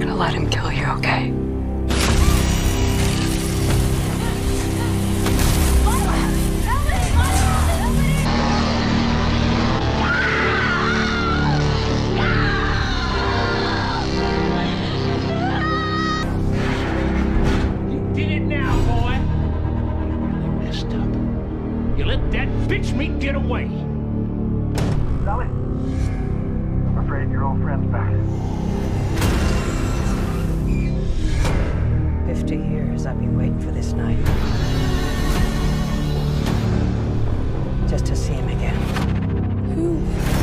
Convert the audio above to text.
let him kill you, okay? You did it now, boy. You really messed up. You let that bitch meat get away. Sally? I'm afraid your old friend's back. years I've been waiting for this night. Just to see him again. Who?